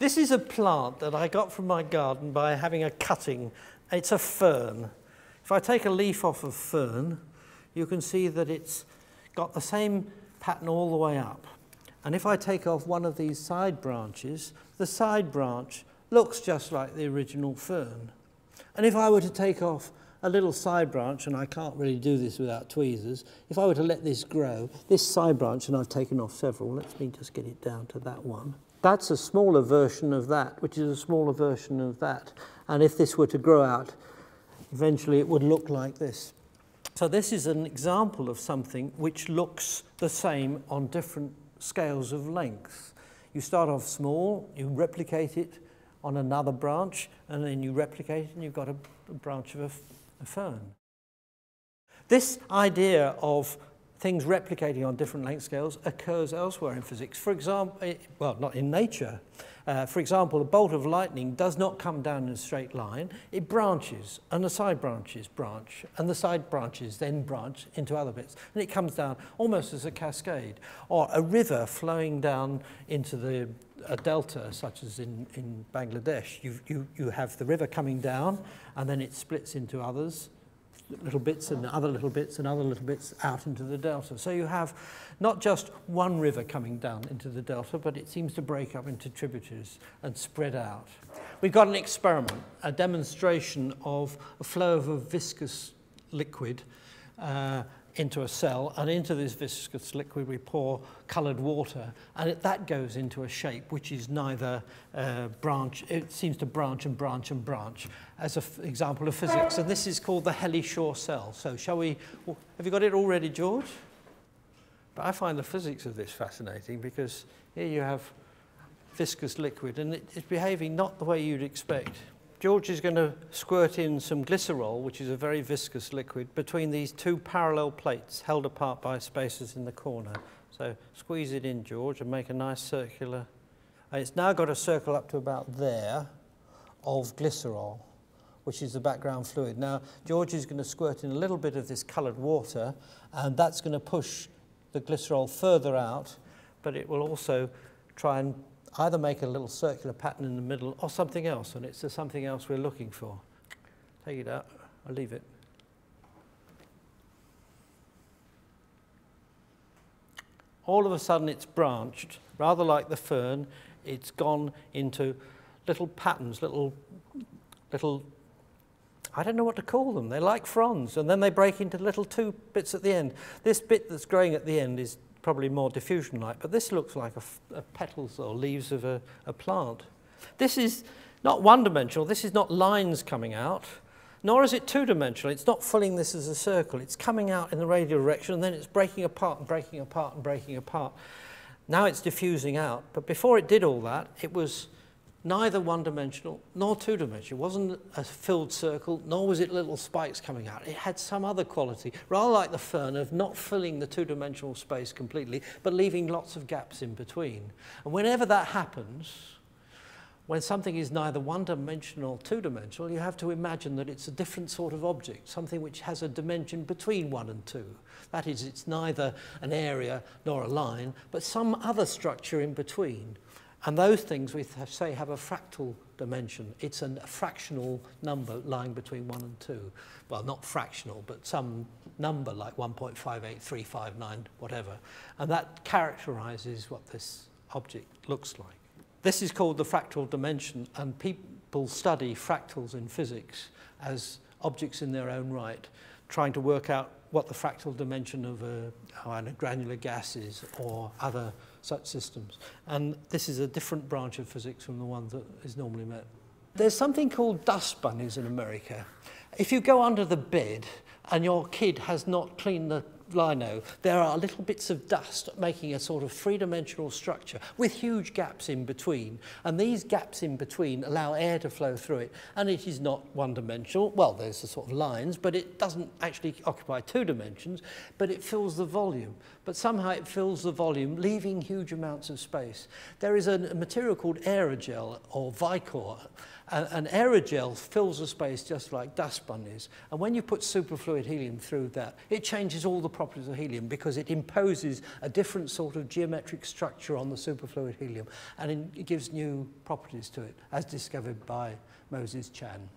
This is a plant that I got from my garden by having a cutting. It's a fern. If I take a leaf off of fern, you can see that it's got the same pattern all the way up. And if I take off one of these side branches, the side branch looks just like the original fern. And if I were to take off a little side branch, and I can't really do this without tweezers, if I were to let this grow, this side branch, and I've taken off several, let me just get it down to that one. That's a smaller version of that, which is a smaller version of that. And if this were to grow out, eventually it would look like this. So this is an example of something which looks the same on different scales of length. You start off small, you replicate it on another branch, and then you replicate it and you've got a, a branch of a, a fern. This idea of things replicating on different length scales occurs elsewhere in physics. For example, eh, well, not in nature. Uh, for example, a bolt of lightning does not come down in a straight line. It branches, and the side branches branch, and the side branches then branch into other bits. And it comes down almost as a cascade. Or a river flowing down into the a delta, such as in, in Bangladesh. You, you, you have the river coming down, and then it splits into others, little bits and other little bits and other little bits out into the delta. So you have not just one river coming down into the delta, but it seems to break up into tributaries and spread out. We've got an experiment, a demonstration of a flow of a viscous liquid uh, into a cell, and into this viscous liquid we pour coloured water, and it, that goes into a shape which is neither uh, branch, it seems to branch and branch and branch, as an example of physics. And this is called the Hele-Shaw cell. So shall we, have you got it already, George? But I find the physics of this fascinating because here you have viscous liquid, and it, it's behaving not the way you'd expect. George is going to squirt in some glycerol, which is a very viscous liquid, between these two parallel plates held apart by spacers in the corner. So squeeze it in, George, and make a nice circular. And it's now got a circle up to about there of glycerol, which is the background fluid. Now, George is going to squirt in a little bit of this coloured water, and that's going to push the glycerol further out, but it will also try and either make a little circular pattern in the middle or something else, and it's the something else we're looking for. Take it out, I'll leave it. All of a sudden it's branched, rather like the fern, it's gone into little patterns, little, little, I don't know what to call them, they're like fronds, and then they break into little two bits at the end. This bit that's growing at the end is probably more diffusion-like, but this looks like a, a petals or leaves of a, a plant. This is not one-dimensional, this is not lines coming out, nor is it two-dimensional. It's not filling this as a circle. It's coming out in the radial direction, and then it's breaking apart and breaking apart and breaking apart. Now it's diffusing out, but before it did all that, it was neither one-dimensional nor two-dimensional. It wasn't a filled circle, nor was it little spikes coming out. It had some other quality, rather like the fern of not filling the two-dimensional space completely, but leaving lots of gaps in between. And whenever that happens, when something is neither one-dimensional or two-dimensional, you have to imagine that it's a different sort of object, something which has a dimension between one and two. That is, it's neither an area nor a line, but some other structure in between. And those things we say have a fractal dimension. It's a fractional number lying between 1 and 2. Well, not fractional, but some number like 1.58359, whatever. And that characterizes what this object looks like. This is called the fractal dimension, and people study fractals in physics as objects in their own right, trying to work out what the fractal dimension of a, a granular gas is or other such systems. And this is a different branch of physics from the one that is normally met. There's something called dust bunnies in America. If you go under the bed and your kid has not cleaned the lino, there are little bits of dust making a sort of three-dimensional structure with huge gaps in between. And these gaps in between allow air to flow through it. And it is not one-dimensional. Well, there's the sort of lines, but it doesn't actually occupy two dimensions, but it fills the volume. But somehow it fills the volume, leaving huge amounts of space. There is a, a material called aerogel or Vycor, And aerogel fills a space just like dust bunnies. And when you put superfluid helium through that, it changes all the properties of helium because it imposes a different sort of geometric structure on the superfluid helium and it gives new properties to it, as discovered by Moses Chan.